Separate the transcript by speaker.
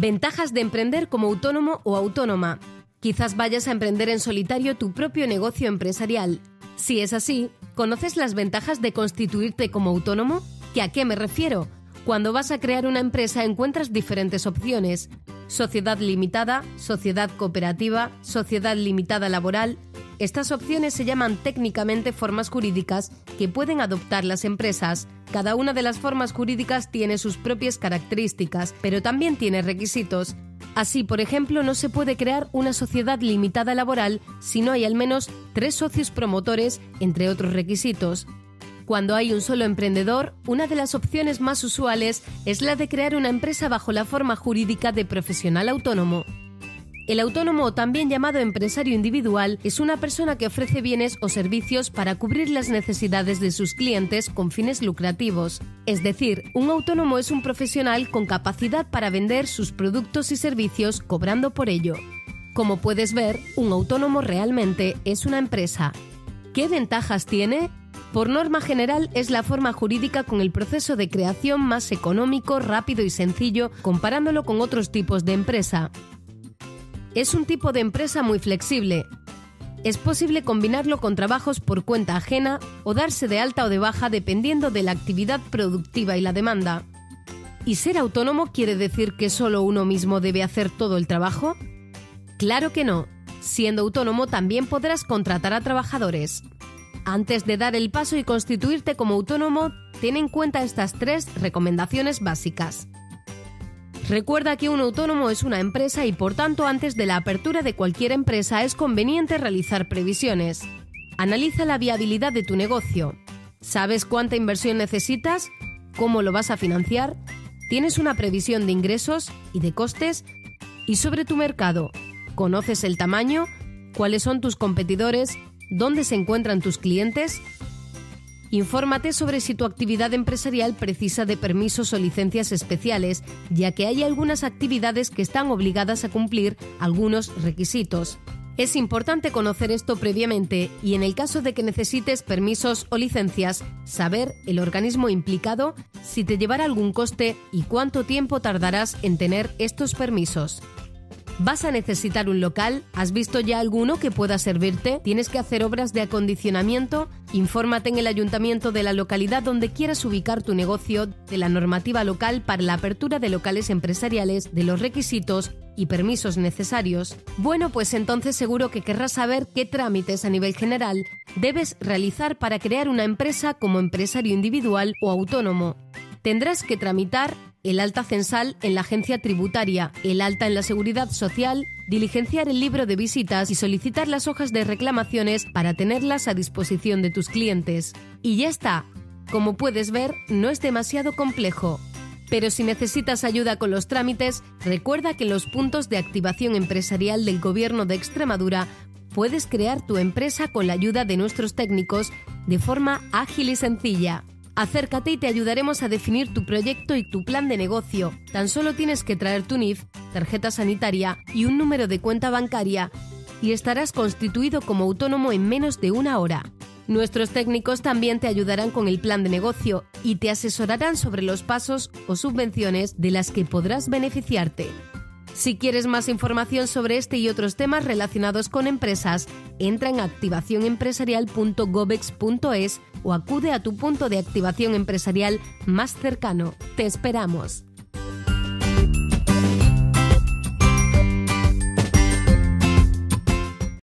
Speaker 1: Ventajas de emprender como autónomo o autónoma. Quizás vayas a emprender en solitario tu propio negocio empresarial. Si es así, ¿conoces las ventajas de constituirte como autónomo? ¿Y a qué me refiero? Cuando vas a crear una empresa encuentras diferentes opciones. Sociedad limitada, sociedad cooperativa, sociedad limitada laboral. Estas opciones se llaman técnicamente formas jurídicas que pueden adoptar las empresas. Cada una de las formas jurídicas tiene sus propias características, pero también tiene requisitos. Así, por ejemplo, no se puede crear una sociedad limitada laboral si no hay al menos tres socios promotores, entre otros requisitos. Cuando hay un solo emprendedor, una de las opciones más usuales es la de crear una empresa bajo la forma jurídica de profesional autónomo. El autónomo, también llamado empresario individual, es una persona que ofrece bienes o servicios para cubrir las necesidades de sus clientes con fines lucrativos. Es decir, un autónomo es un profesional con capacidad para vender sus productos y servicios cobrando por ello. Como puedes ver, un autónomo realmente es una empresa. ¿Qué ventajas tiene? Por norma general es la forma jurídica con el proceso de creación más económico, rápido y sencillo comparándolo con otros tipos de empresa. Es un tipo de empresa muy flexible. Es posible combinarlo con trabajos por cuenta ajena o darse de alta o de baja dependiendo de la actividad productiva y la demanda. ¿Y ser autónomo quiere decir que solo uno mismo debe hacer todo el trabajo? Claro que no. Siendo autónomo también podrás contratar a trabajadores. Antes de dar el paso y constituirte como autónomo, ten en cuenta estas tres recomendaciones básicas. Recuerda que un autónomo es una empresa y por tanto antes de la apertura de cualquier empresa es conveniente realizar previsiones. Analiza la viabilidad de tu negocio. ¿Sabes cuánta inversión necesitas? ¿Cómo lo vas a financiar? ¿Tienes una previsión de ingresos y de costes? ¿Y sobre tu mercado? ¿Conoces el tamaño? ¿Cuáles son tus competidores? ¿Dónde se encuentran tus clientes? Infórmate sobre si tu actividad empresarial precisa de permisos o licencias especiales, ya que hay algunas actividades que están obligadas a cumplir algunos requisitos. Es importante conocer esto previamente y en el caso de que necesites permisos o licencias, saber el organismo implicado, si te llevará algún coste y cuánto tiempo tardarás en tener estos permisos. ¿Vas a necesitar un local? ¿Has visto ya alguno que pueda servirte? ¿Tienes que hacer obras de acondicionamiento? Infórmate en el ayuntamiento de la localidad donde quieras ubicar tu negocio de la normativa local para la apertura de locales empresariales, de los requisitos y permisos necesarios. Bueno, pues entonces seguro que querrás saber qué trámites a nivel general debes realizar para crear una empresa como empresario individual o autónomo. Tendrás que tramitar el alta censal en la agencia tributaria, el alta en la seguridad social, diligenciar el libro de visitas y solicitar las hojas de reclamaciones para tenerlas a disposición de tus clientes. Y ya está. Como puedes ver, no es demasiado complejo. Pero si necesitas ayuda con los trámites, recuerda que en los puntos de activación empresarial del Gobierno de Extremadura puedes crear tu empresa con la ayuda de nuestros técnicos de forma ágil y sencilla. Acércate y te ayudaremos a definir tu proyecto y tu plan de negocio. Tan solo tienes que traer tu NIF, tarjeta sanitaria y un número de cuenta bancaria y estarás constituido como autónomo en menos de una hora. Nuestros técnicos también te ayudarán con el plan de negocio y te asesorarán sobre los pasos o subvenciones de las que podrás beneficiarte. Si quieres más información sobre este y otros temas relacionados con empresas, entra en activacionempresarial.gobex.es o acude a tu punto de activación empresarial más cercano. Te esperamos.